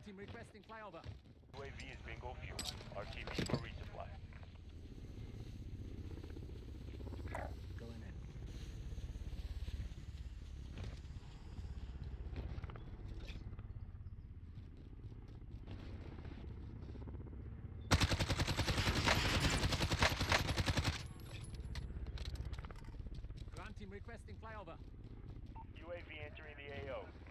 team requesting flyover. UAV is bingo fuel. RTB for resupply. Going in. Ground team requesting flyover. UAV entering the AO.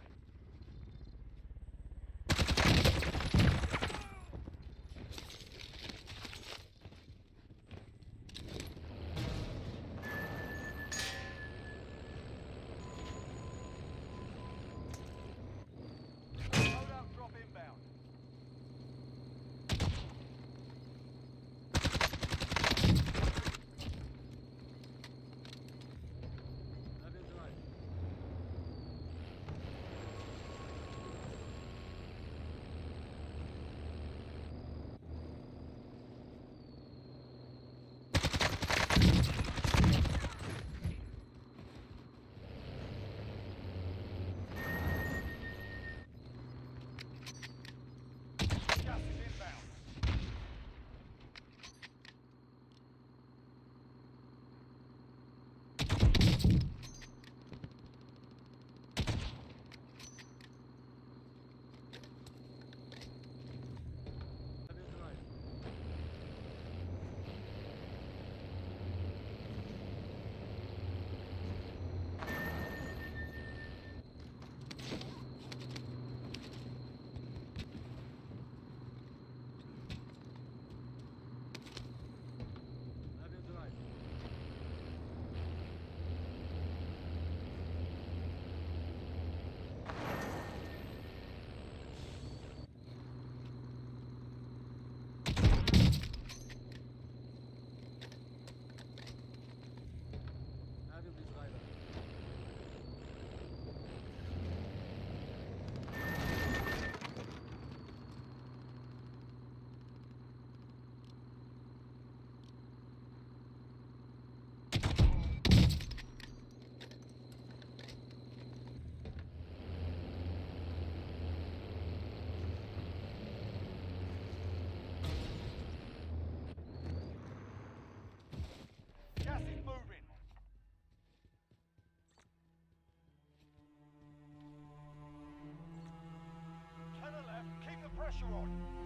Pressure on.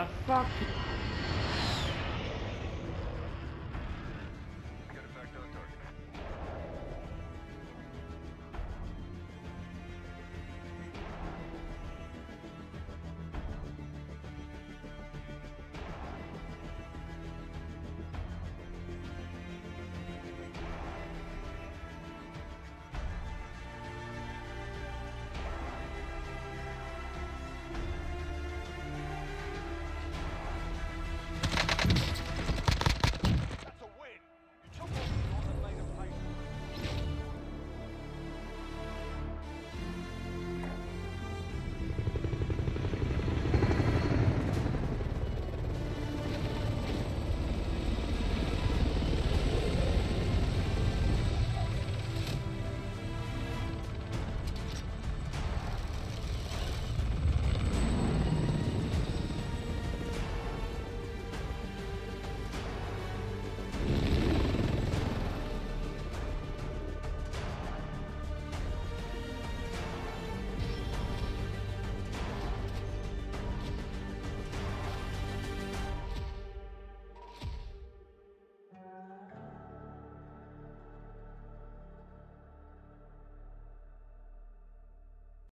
Ah, fuck.